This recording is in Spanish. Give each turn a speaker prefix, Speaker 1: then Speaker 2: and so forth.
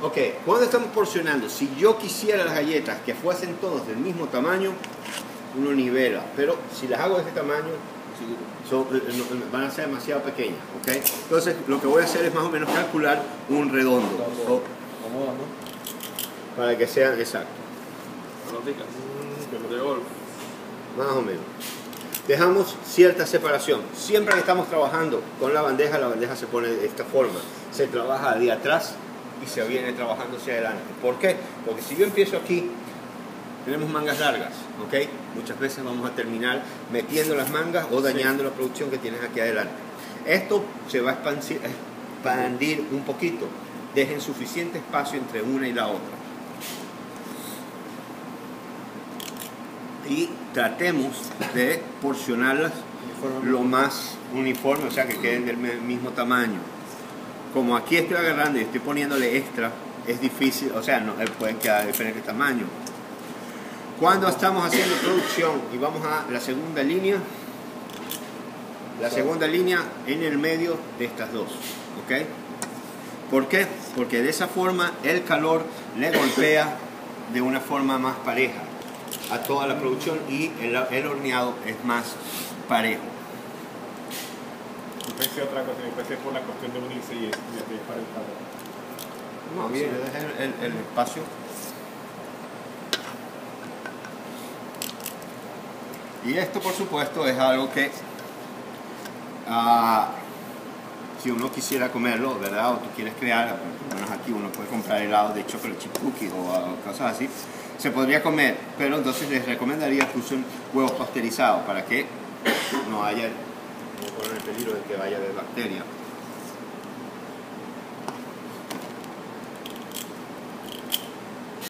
Speaker 1: Ok, cuando estamos porcionando, si yo quisiera las galletas que fuesen todos del mismo tamaño, uno nivela, pero si las hago de este tamaño, son- eh, no- van a ser demasiado pequeñas, ¿ok? Entonces lo que voy a hacer es más o menos calcular un redondo, para que sean exactos, más o menos. Dejamos cierta separación. Siempre que estamos trabajando con la bandeja, la bandeja se pone de esta forma. Se trabaja de atrás y se viene trabajando hacia adelante. ¿Por qué? Porque si yo empiezo aquí, tenemos mangas largas, ¿ok? Muchas veces vamos a terminar metiendo las mangas o dañando la producción que tienes aquí adelante. Esto se va a expandir, expandir un poquito. Dejen suficiente espacio entre una y la otra. Y tratemos de porcionarlas lo más uniforme, o sea, que queden del mismo tamaño. Como aquí estoy agarrando y estoy poniéndole extra, es difícil, o sea, no, eh, pueden quedar diferente tamaño. Cuando estamos haciendo producción y vamos a la segunda línea, la segunda línea en el medio de estas dos, ¿ok? ¿Por qué? Porque de esa forma el calor le golpea de una forma más pareja a toda la producción y el horneado es más parejo.
Speaker 2: Yo pensé otra cosa, pensé por la cuestión de unirse y, y de para el calor.
Speaker 1: No, bien, el, el- el espacio. Y esto, por supuesto, es algo que ah, si uno quisiera comerlo, ¿verdad? O tú quieres crear, por lo menos aquí uno puede comprar helado de chocolate chip cookie o cosas así, se podría comer, pero entonces les recomendaría que usen huevos pasteurizados para que no haya no corran el peligro de que vaya de bacteria.